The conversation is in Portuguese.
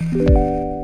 Música